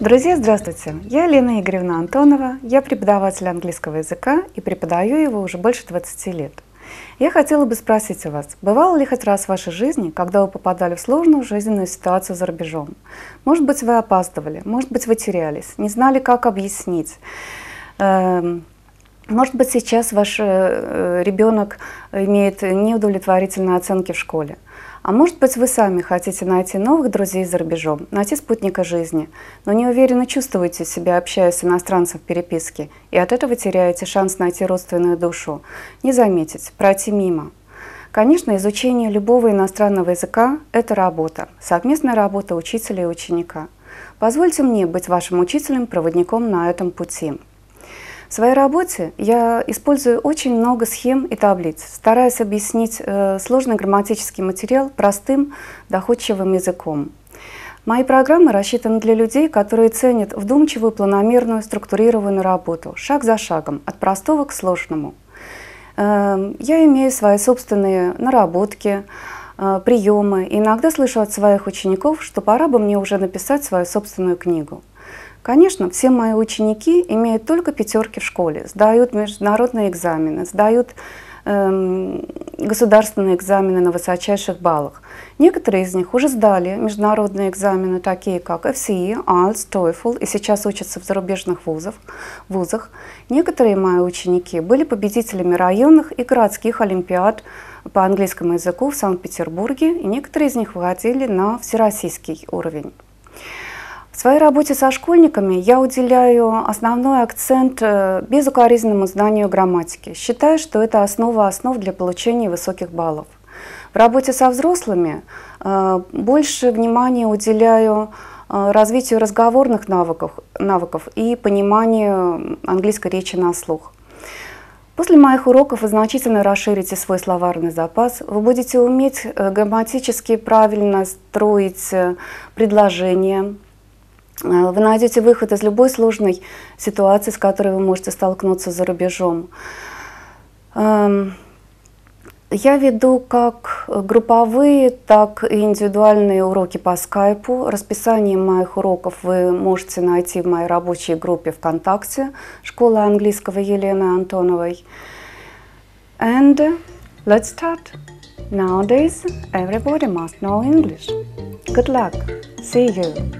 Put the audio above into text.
Друзья, здравствуйте! Я Лена Игоревна Антонова, я преподаватель английского языка и преподаю его уже больше 20 лет. Я хотела бы спросить у вас, бывало ли хоть раз в вашей жизни, когда вы попадали в сложную жизненную ситуацию за рубежом? Может быть, вы опаздывали, может быть, вы терялись, не знали, как объяснить. Может быть, сейчас ваш э, ребенок имеет неудовлетворительные оценки в школе. А может быть, вы сами хотите найти новых друзей за рубежом, найти спутника жизни, но не уверенно чувствуете себя, общаясь с иностранцем в переписке, и от этого теряете шанс найти родственную душу, не заметить, пройти мимо. Конечно, изучение любого иностранного языка – это работа, совместная работа учителя и ученика. Позвольте мне быть вашим учителем, проводником на этом пути. В своей работе я использую очень много схем и таблиц, стараясь объяснить э, сложный грамматический материал простым, доходчивым языком. Мои программы рассчитаны для людей, которые ценят вдумчивую, планомерную, структурированную работу, шаг за шагом, от простого к сложному. Э, я имею свои собственные наработки, э, приемы. Иногда слышу от своих учеников, что пора бы мне уже написать свою собственную книгу. Конечно, все мои ученики имеют только пятерки в школе, сдают международные экзамены, сдают эм, государственные экзамены на высочайших баллах. Некоторые из них уже сдали международные экзамены, такие как FCE, IELTS, TOEFL, и сейчас учатся в зарубежных вузах. вузах. Некоторые мои ученики были победителями районных и городских олимпиад по английскому языку в Санкт-Петербурге, и некоторые из них выходили на всероссийский уровень. В своей работе со школьниками я уделяю основной акцент э, безукоризненному знанию грамматики. Считаю, что это основа основ для получения высоких баллов. В работе со взрослыми э, больше внимания уделяю э, развитию разговорных навыков, навыков и пониманию английской речи на слух. После моих уроков вы значительно расширите свой словарный запас. Вы будете уметь грамматически правильно строить предложения, вы найдете выход из любой сложной ситуации, с которой вы можете столкнуться за рубежом. Эм, я веду как групповые, так и индивидуальные уроки по скайпу. Расписание моих уроков вы можете найти в моей рабочей группе ВКонтакте «Школа английского Елены Антоновой». And let's start. Nowadays, everybody must know English. Good luck. See you.